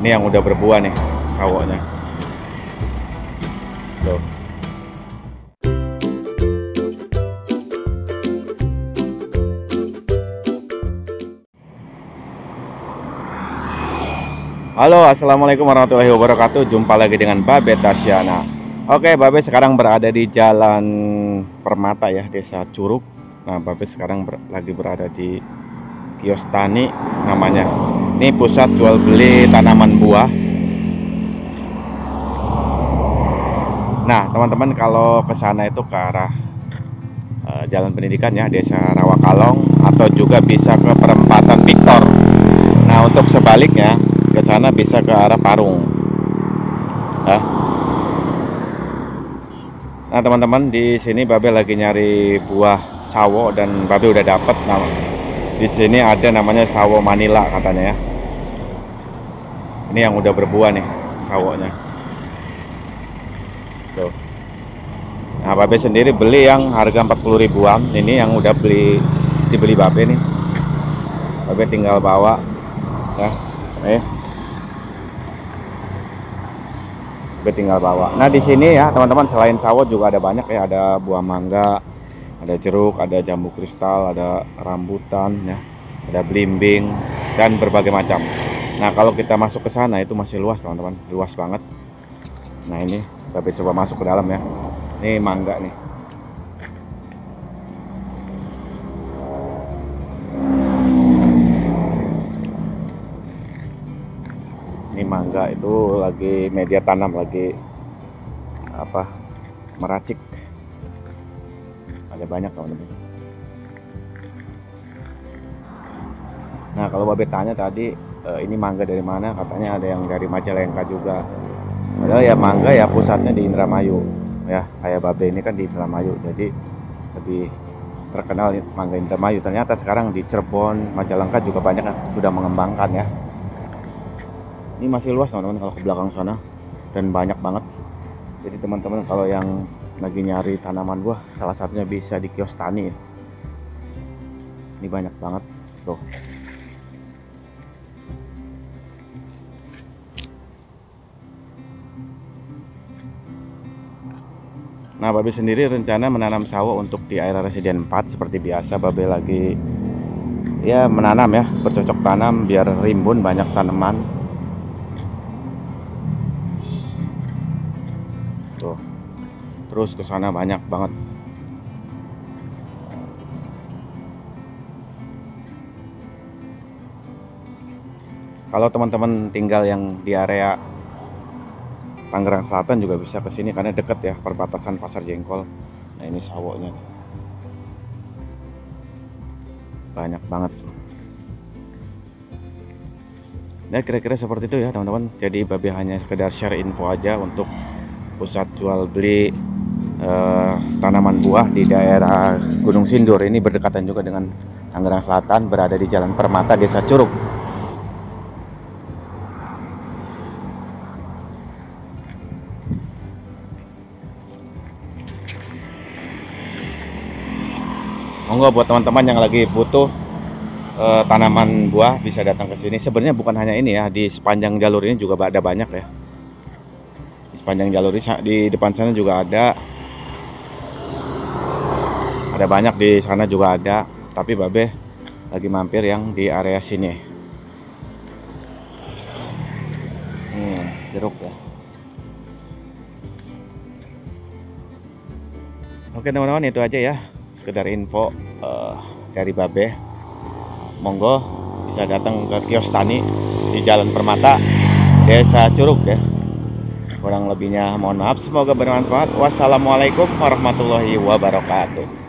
Ini yang udah berbuah nih sawoknya. Tuh. Halo assalamualaikum warahmatullahi wabarakatuh Jumpa lagi dengan Babe Tasyana Oke Babe sekarang berada di Jalan Permata ya Desa Curug Nah Babe sekarang ber lagi berada di Kios Tani namanya Ini pusat jual beli tanaman buah Nah teman-teman kalau ke sana itu ke arah uh, Jalan Pendidikan ya Desa Rawakalong Atau juga bisa ke perempatan Victor Nah untuk sebaliknya ke sana bisa ke arah Parung. Nah, nah teman-teman di sini Babe lagi nyari buah sawo dan Babe udah dapet. Nah, di sini ada namanya sawo Manila katanya ya. Ini yang udah berbuah nih sawonya. Tuh. Nah, Babe sendiri beli yang harga 40 ribuan. Ini yang udah beli dibeli Babe nih. Babe tinggal bawa ya. Eh, gue tinggal bawa. Nah di sini ya teman-teman selain sawot juga ada banyak ya ada buah mangga, ada jeruk, ada jambu kristal, ada rambutan ya, ada belimbing dan berbagai macam. Nah kalau kita masuk ke sana itu masih luas teman-teman, luas banget. Nah ini tapi coba masuk ke dalam ya. Ini mangga nih. ini mangga itu lagi media tanam lagi apa meracik ada banyak teman-teman nah kalau babe tanya tadi e, ini mangga dari mana? Katanya ada yang dari Majalengka juga. Padahal ya mangga ya pusatnya di Indramayu. Ya kayak babe ini kan di Indramayu. Jadi lebih terkenal mangga Indramayu. Ternyata sekarang di Cirebon Majalengka juga banyak sudah mengembangkan ya. Ini masih luas teman-teman kalau ke belakang sana. Dan banyak banget. Jadi teman-teman kalau yang lagi nyari tanaman buah salah satunya bisa di kios tani. Ini banyak banget tuh Nah, Babe sendiri rencana menanam sawo untuk di area residen 4 seperti biasa. Babe lagi ya menanam ya, bercocok tanam biar rimbun banyak tanaman tuh terus ke sana banyak banget kalau teman-teman tinggal yang di area Tangerang Selatan juga bisa ke sini karena deket ya perbatasan Pasar Jengkol. Nah ini sawoknya. Banyak banget. Nah kira-kira seperti itu ya teman-teman. Jadi babi hanya sekedar share info aja untuk pusat jual beli eh, tanaman buah di daerah Gunung Sindur. Ini berdekatan juga dengan Tangerang Selatan berada di Jalan Permata Desa Curug monggo buat teman-teman yang lagi butuh eh, tanaman buah bisa datang ke sini. Sebenarnya bukan hanya ini ya di sepanjang jalur ini juga ada banyak ya. Sepanjang jalur ini di depan sana juga ada. Ada banyak di sana juga ada. Tapi babe lagi mampir yang di area sini. Hmm, jeruk ya. Oke teman-teman itu aja ya sekedar info uh, dari babe. Monggo bisa datang ke kios tani di Jalan Permata Desa Curug ya. Kurang lebihnya mohon maaf semoga bermanfaat. Wassalamualaikum warahmatullahi wabarakatuh